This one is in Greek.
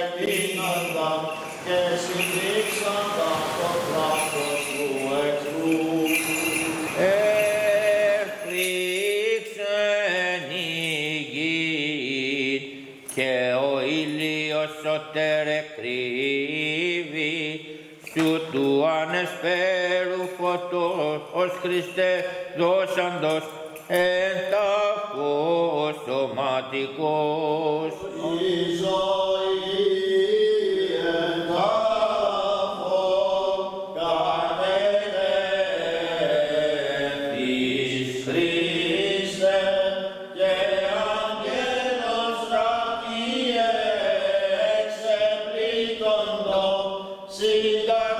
εκτείνοντα και συντρίξοντα το πλάτος του εχθρού. Εφρίξεν η γη και ο ήλιος σωτερε κρύβει σου του ανεσπέρου φωτός ως Χριστέ δώσαντος εν ταφός σωματικός. Η ζωή Lord.